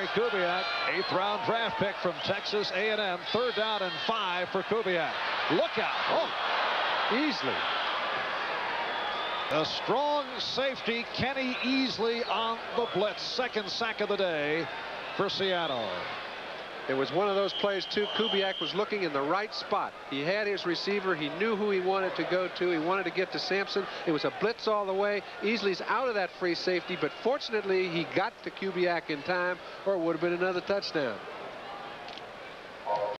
Gary Kubiak, eighth round draft pick from Texas A&M. Third down and five for Kubiak. Look out. Oh, Easley. a strong safety, Kenny Easley on the blitz. Second sack of the day for Seattle. It was one of those plays, too. Kubiak was looking in the right spot. He had his receiver. He knew who he wanted to go to. He wanted to get to Sampson. It was a blitz all the way. Easley's out of that free safety, but fortunately, he got to Kubiak in time, or it would have been another touchdown.